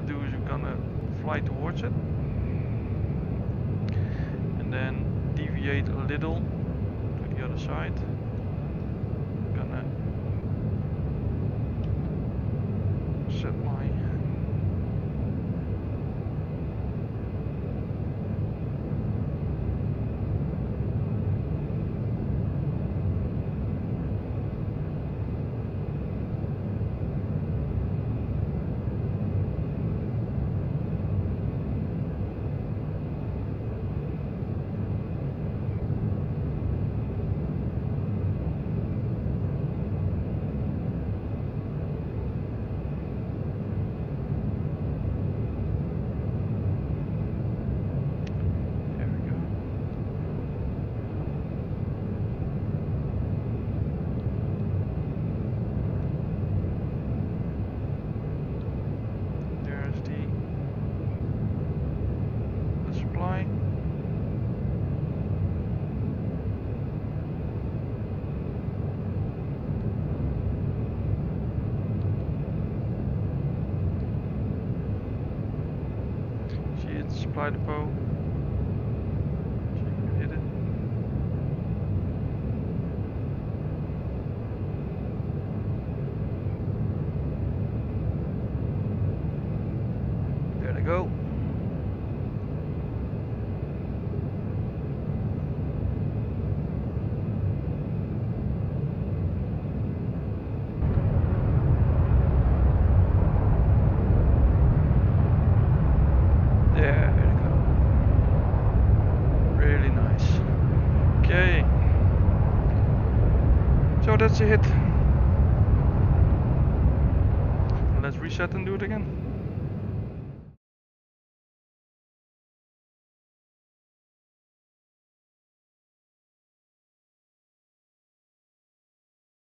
gonna do is we're gonna fly towards it and then deviate a little to the other side. Gonna set my There we go. There's the the supply. See it, supply depot. Hit it. Go. There we go. Really nice. Okay. So that's a hit. Let's reset and do it again.